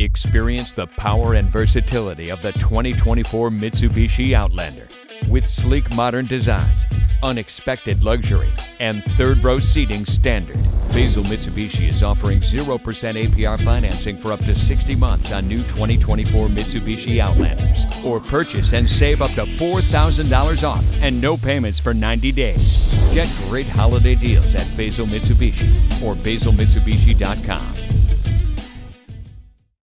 Experience the power and versatility of the 2024 Mitsubishi Outlander. With sleek modern designs, unexpected luxury, and third row seating standard. Basil Mitsubishi is offering 0% APR financing for up to 60 months on new 2024 Mitsubishi Outlanders. Or purchase and save up to $4,000 off and no payments for 90 days. Get great holiday deals at Basil Mitsubishi or basilmitsubishi.com.